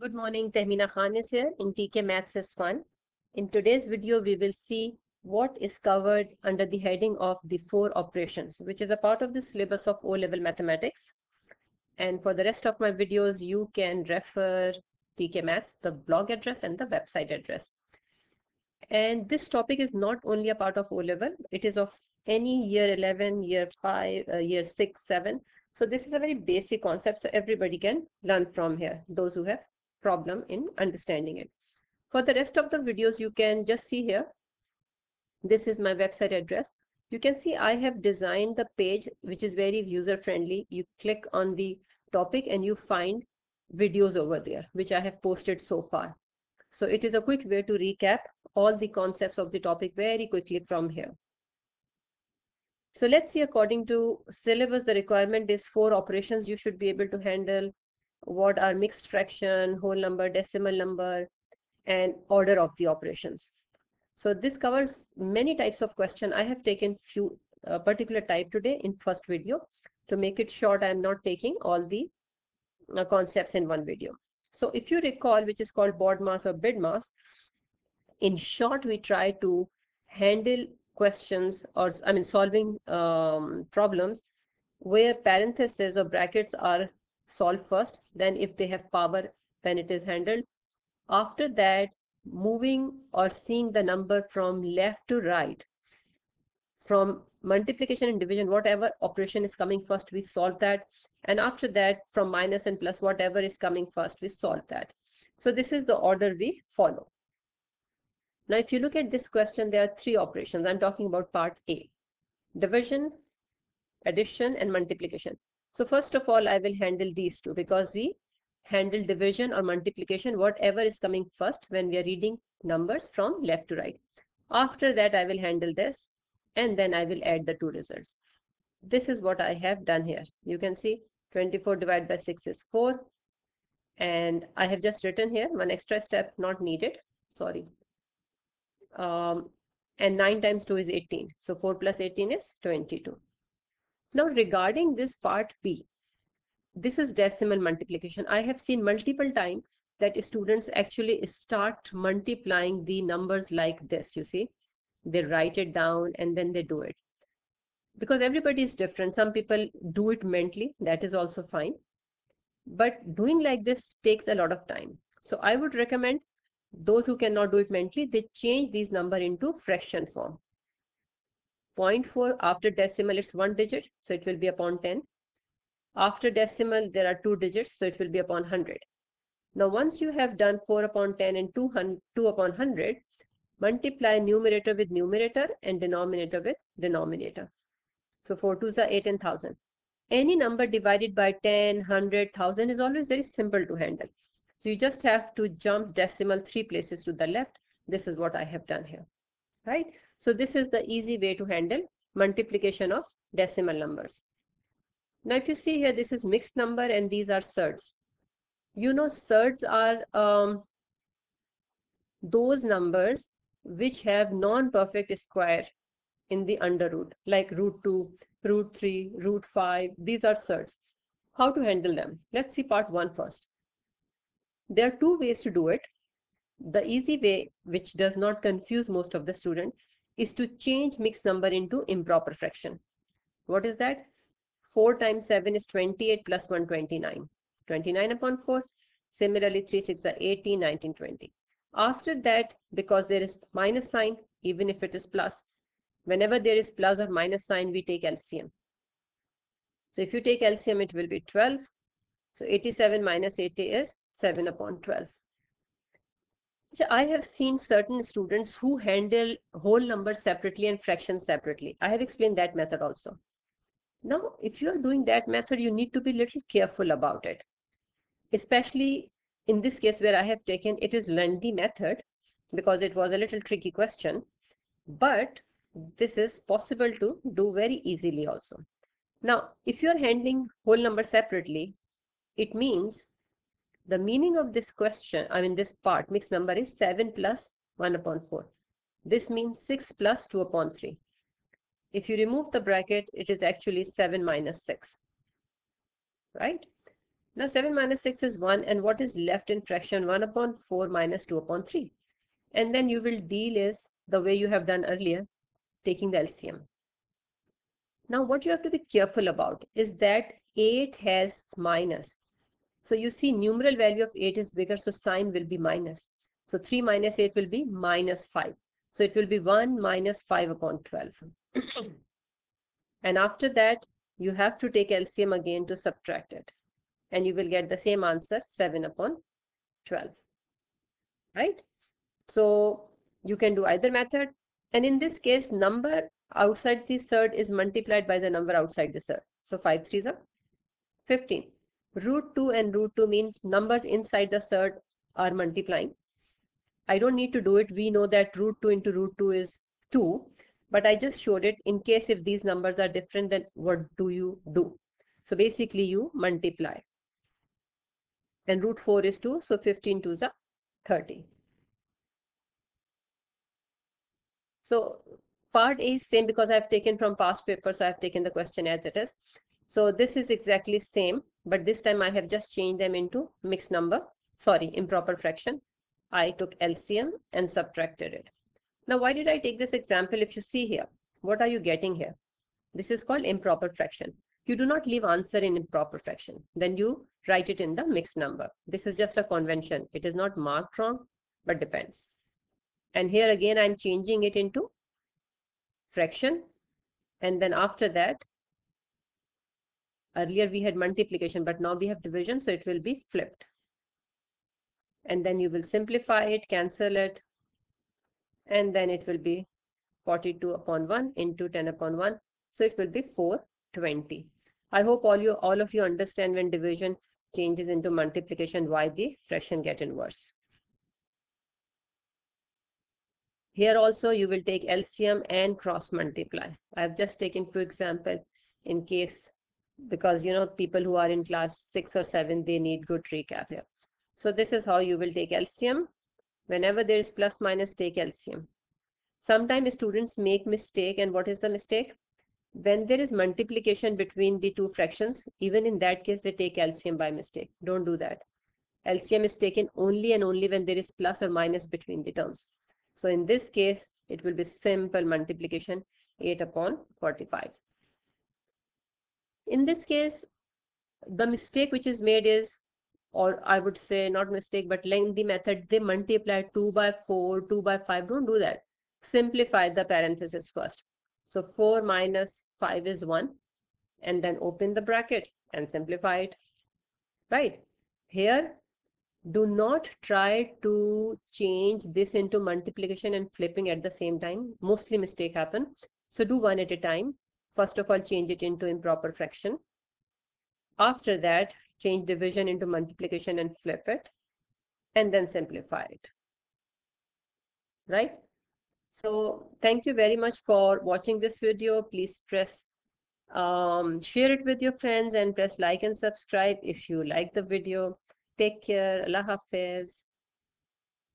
Good morning, Tehmina Khan is here in TK Maths is Fun. In today's video, we will see what is covered under the heading of the four operations, which is a part of the syllabus of O-level mathematics. And for the rest of my videos, you can refer TK Maths, the blog address and the website address. And this topic is not only a part of O-level, it is of any year 11, year 5, uh, year 6, 7. So this is a very basic concept, so everybody can learn from here, those who have problem in understanding it. For the rest of the videos, you can just see here. This is my website address. You can see I have designed the page, which is very user friendly. You click on the topic and you find videos over there, which I have posted so far. So it is a quick way to recap all the concepts of the topic very quickly from here. So let's see, according to syllabus, the requirement is four operations you should be able to handle. What are mixed fraction, whole number, decimal number, and order of the operations. So this covers many types of question. I have taken few uh, particular type today in first video. To make it short, I am not taking all the uh, concepts in one video. So if you recall, which is called BODMAS or BIDMAS, in short, we try to handle questions or I mean solving um, problems where parentheses or brackets are solved first then if they have power then it is handled after that moving or seeing the number from left to right from multiplication and division whatever operation is coming first we solve that and after that from minus and plus whatever is coming first we solve that so this is the order we follow now, if you look at this question, there are three operations. I'm talking about part A, division, addition, and multiplication. So first of all, I will handle these two because we handle division or multiplication, whatever is coming first when we are reading numbers from left to right. After that, I will handle this and then I will add the two results. This is what I have done here. You can see 24 divided by 6 is 4. And I have just written here one extra step not needed. Sorry, um, and 9 times 2 is 18. So 4 plus 18 is 22. Now regarding this part B, this is decimal multiplication. I have seen multiple times that students actually start multiplying the numbers like this, you see. They write it down and then they do it. Because everybody is different. Some people do it mentally, that is also fine. But doing like this takes a lot of time. So I would recommend those who cannot do it mentally, they change these number into fraction form. 0.4 after decimal, it's one digit, so it will be upon 10. After decimal, there are two digits, so it will be upon 100. Now, once you have done 4 upon 10 and 2, 2 upon 100, multiply numerator with numerator and denominator with denominator. So 4 2s are 8 and 1000. Any number divided by 10, 100, 1000 is always very simple to handle. So you just have to jump decimal three places to the left. This is what I have done here, right? So this is the easy way to handle multiplication of decimal numbers. Now, if you see here, this is mixed number and these are surds. You know, surds are um, those numbers which have non-perfect square in the under root, like root 2, root 3, root 5. These are surds. How to handle them? Let's see part 1 first. There are two ways to do it. The easy way, which does not confuse most of the student, is to change mixed number into improper fraction. What is that? 4 times 7 is 28 plus 129. 29 upon 4. Similarly, 3 6 are 18, 19, 20. After that, because there is minus sign, even if it is plus, whenever there is plus or minus sign, we take LCM. So if you take LCM, it will be 12. So 87 minus 80 is 7 upon 12. I have seen certain students who handle whole numbers separately and fractions separately. I have explained that method also. Now, if you are doing that method, you need to be a little careful about it. Especially in this case where I have taken, it is lengthy method because it was a little tricky question. But this is possible to do very easily also. Now, if you are handling whole numbers separately, it means the meaning of this question, I mean this part, mixed number is 7 plus 1 upon 4. This means 6 plus 2 upon 3. If you remove the bracket, it is actually 7 minus 6. Right? Now 7 minus 6 is 1 and what is left in fraction 1 upon 4 minus 2 upon 3. And then you will deal is the way you have done earlier, taking the LCM. Now what you have to be careful about is that 8 has minus. So you see numeral value of 8 is bigger, so sign will be minus. So 3 minus 8 will be minus 5. So it will be 1 minus 5 upon 12. and after that, you have to take LCM again to subtract it and you will get the same answer 7 upon 12 right so you can do either method and in this case number outside the surd is multiplied by the number outside the surd. so 5 3 is 15 root 2 and root 2 means numbers inside the surd are multiplying. I don't need to do it. We know that root 2 into root 2 is 2 but I just showed it in case if these numbers are different then what do you do? So basically you multiply. And root 4 is 2 so 15 to the 30 so part a is same because i've taken from past paper so i've taken the question as it is. So this is exactly same but this time i have just changed them into mixed number sorry improper fraction i took lcm and subtracted it now why did i take this example if you see here what are you getting here this is called improper fraction you do not leave answer in improper fraction. Then you write it in the mixed number. This is just a convention. It is not marked wrong, but depends. And here again, I'm changing it into fraction. And then after that, earlier we had multiplication, but now we have division, so it will be flipped. And then you will simplify it, cancel it, and then it will be 42 upon 1 into 10 upon 1. So it will be 420. I hope all you all of you understand when division changes into multiplication why the fraction get inverse. Here also you will take LCM and cross multiply. I have just taken few example in case because you know people who are in class 6 or 7 they need good recap here. So this is how you will take LCM. Whenever there is plus minus take LCM. Sometimes students make mistake and what is the mistake? when there is multiplication between the two fractions, even in that case, they take LCM by mistake. Don't do that. LCM is taken only and only when there is plus or minus between the terms. So in this case, it will be simple multiplication 8 upon 45. In this case, the mistake which is made is, or I would say not mistake, but lengthy method, they multiply 2 by 4, 2 by 5. Don't do that. Simplify the parenthesis first. So 4 minus 5 is 1 and then open the bracket and simplify it. Right? Here, do not try to change this into multiplication and flipping at the same time. Mostly mistake happen. So do one at a time. First of all, change it into improper fraction. After that, change division into multiplication and flip it. And then simplify it. Right? So thank you very much for watching this video. Please press um, share it with your friends and press like and subscribe if you like the video. Take care. Allah Hafiz.